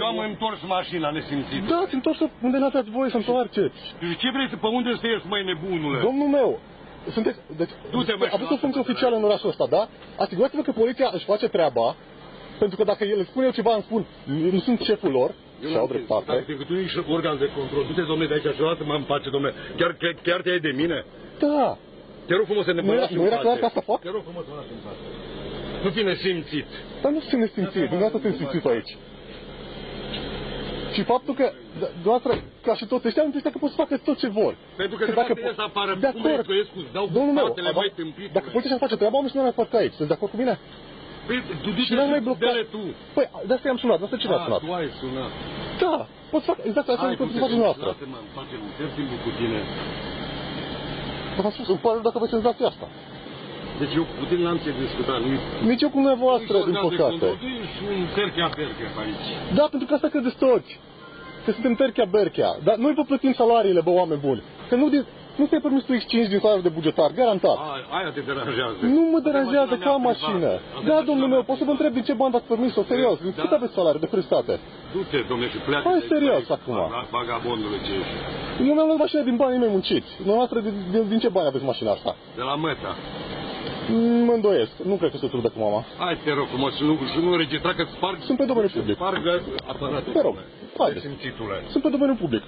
Eu am întors mașina nesimțit. Da, ați întors unde n-ați dat voie să întoarceți. Deci ce vrei să, pe unde să ieși, mai nebunule? Domnul meu, sunteți, deci, Du-te, mă, și aveți o lasă-mă funcție să oficială în orașul ăsta, da? Asigurați-vă că poliția își face treaba, pentru că dacă el îmi spune eu ceva, îmi spun, nu sunt șeful lor, Eu și n-am au zis, dreptate. Dacă tu ești organ de control, du-te, domnule, de aici și lasă-mă în pace, domnule. Chiar, chiar, chiar te ai de mine? Da, Te rog frumos să ne Nu era- lași în nu era pace. clar că asta fac? Te rog frumos să mă lași în pace. Nu fi nesimțit. dar nu sunt nesimțit, dumneavoastră sunt simțit aici. Și faptul că, d- dumneavoastră, ca și toți ăștia, ăștia că pot să facă tot ce vor. Pentru că Că se dacă poate po- ies afară, de cum vrei acord. să ies cu dau cu Domnul meu, spatele da, mai tâmpit. dacă poliția și face treaba, oamenii să nu mai facă aici. Sunteți de acord cu mine? Păi, tu Și n-am mai du-te blocat. dele tu. Păi, de asta i-am sunat, de asta cine a Ah, sunat? tu ai sunat. Da, pot să fac exact asta Hai, ce pot să du-te, fac dumneavoastră. lasă-mă în pace, nu pierd timpul cu tine. Dar v-am spus, îmi pare rău dacă vă senzația asta. Deci eu cu tine n-am ce discuta. Nu Nici eu cu dumneavoastră, din păcate. Tu ești un terchea-perchea aici. Da, pentru că asta credeți toți. Că suntem terchea-berchea. Dar noi vă plătim salariile, bă, oameni buni. Că nu, din, nu ți-ai permis tu X5 din salariul de bugetar, garantat. Aia, aia te deranjează. Nu mă Asta e deranjează mașina că am mea mașină. privată. Asta e Da, mașina domnul mea meu, pot să vă întreb din ce bani dați permis-o, serios. Din Da. cât aveți salariu de prestate? Du-te, domnule, și pleacă. Hai, de aici, serios, băi, acum. baga- Vagabondule ce ești. Eu mi-am luat mașina din banii mei munciți. Dumneavoastră, din, din, din ce bani aveți mașina asta? De la meta. Mm, Mă îndoiesc. Nu cred că se trudă cu mama. Hai, te rog frumos, și nu, și nu înregistra că sparg... Sunt pe domeniul public. Spargă aparatul. Te rog, haideți. Simțitule. Sunt pe domeniul public.